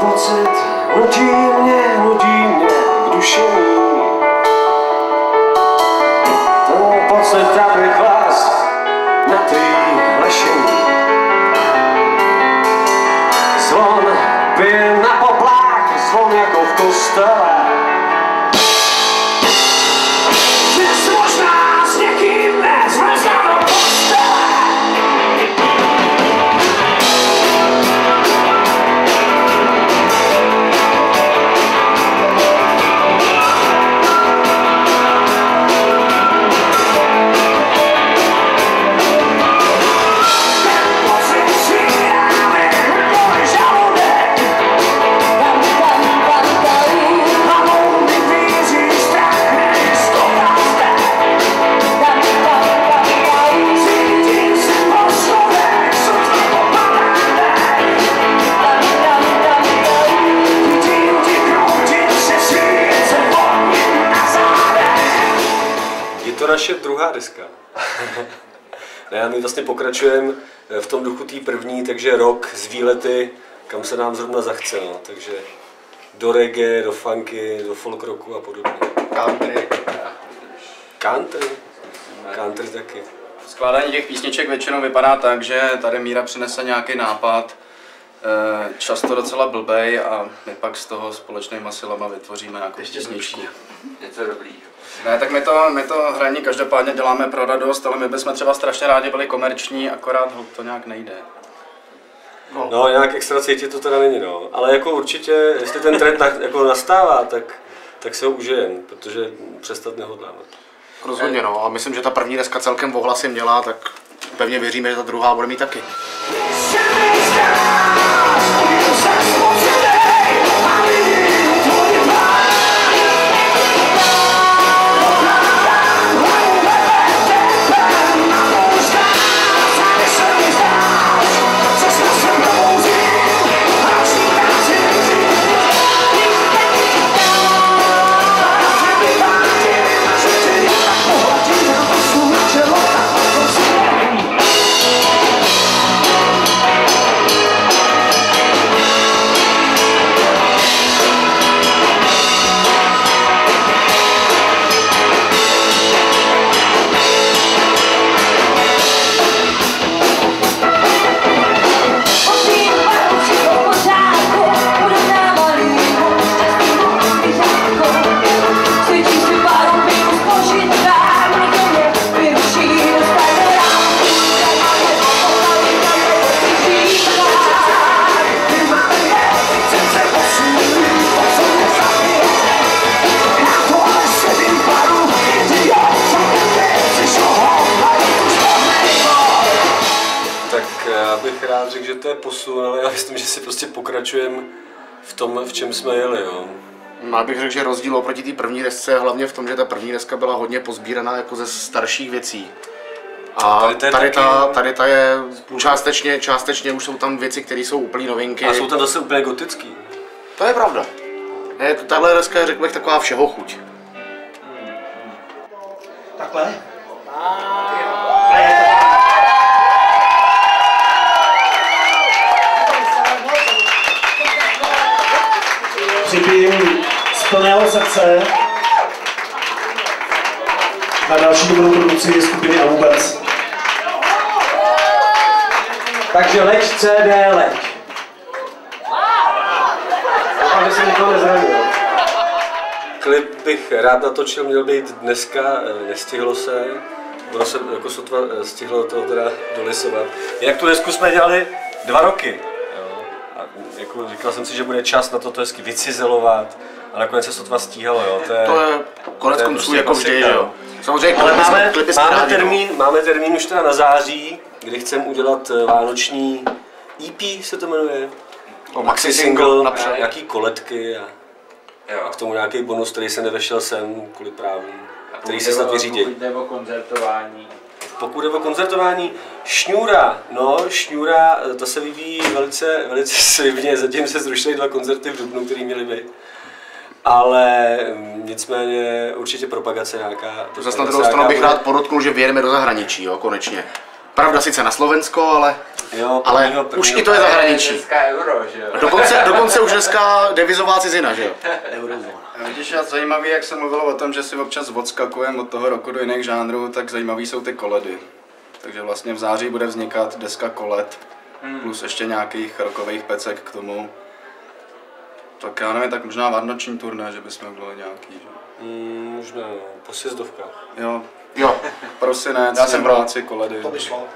pocit nutí mě, nutí mě k dušení. Ten pocit, abych vás naše druhá deska. ne, my vlastně pokračujeme v tom duchu té první, takže rok z výlety, kam se nám zrovna zachce. No. Takže do reggae, do funky, do folk rocku a podobně. Country. Country? Country taky. Skládání těch písniček většinou vypadá tak, že tady Míra přinese nějaký nápad, eh, často docela blbej a my pak z toho společnýma silama vytvoříme nějakou písničku. Něco dobrýho. Ne, tak my to, my to hraní každopádně děláme pro radost, ale my bychom třeba strašně rádi byli komerční, akorát ho to nějak nejde. No, nějak extra cítit to teda není, no. Ale jako určitě, jestli ten trend na, jako nastává, tak, tak se ho užijem, protože přestat nehodláme. Rozhodně no, a myslím, že ta první deska celkem ohlasy měla, tak pevně věříme, že ta druhá bude mít taky. Tak já řekl, že to je posun, ale já myslím, že si prostě pokračujeme v tom, v čem jsme jeli, jo. No, já bych řekl, že rozdíl oproti té první desce je hlavně v tom, že ta první deska byla hodně pozbíraná jako ze starších věcí. A tady tady, ta, tady ta je částečně, částečně už jsou tam věci, které jsou úplně novinky. A jsou tam zase úplně gotický. To je pravda. Je, to- tahle deska je, řekl bych, taková všeho chuť. Takhle? Připijím z plného srdce na další dobrou produkci skupiny a. Takže leď CD, leď. Aby se nikoho nezranil. Klip bych rád natočil, měl být dneska, eh, nestihlo se. Ono se jako sotva eh, stihlo to teda dolisovat. Jinak tu desku jsme dělali dva roky. Jo. Jako říkal jsem si, že bude čas na to to hezky vycizelovat. A nakonec se sotva stíhalo, jo. To je, To je konec konců prostě jako vždy, že jo. Samozřejmě Ale máme, máme, no. termín, máme termín už teda na září, kdy chceme udělat eh, vánoční EP se to jmenuje. O, Maxi maxi single, single, napřed. nějaký koletky a, Jo. a k tomu nějaký bonus, který se nevešel sem kvůli právům, A který se snad vyřídí. Pokud jde o koncertování, Pokud jde o koncertování, Šňůra, no, Šňůra, eh, to se vyvíjí velice, velice slibně, zatím se zrušily dva koncerty v Dubnu, které měly být. Ale mm, nicméně určitě propagace nějaká. Zase na druhou stranu bych bude. rád podotknul, že vyjedeme do zahraničí, jo, konečně. Pravda sice na Slovensko, ale, Jo, ale prvního- už prvního- i to je zahraničí. Dneska euro, že jo? Dokonce, dokonce už dneska devizová cizina, že jo? Eurozóna. Vidíš, já zajímavý, jak jsem mluvil o tom, že si občas odskakujeme od toho roku do jiných žánrů, tak zajímavý jsou ty koledy. Takže vlastně v září bude vznikat deska kolet, hmm. plus ještě nějakých rokových pecek k tomu. Tak já nevím, tak možná vánoční turné, že bychom byli nějaký, že? Hmm, možná, no, po sjezdovkách. Jo. Jo. Prosinec, já jsem práci koledy. To by šlo.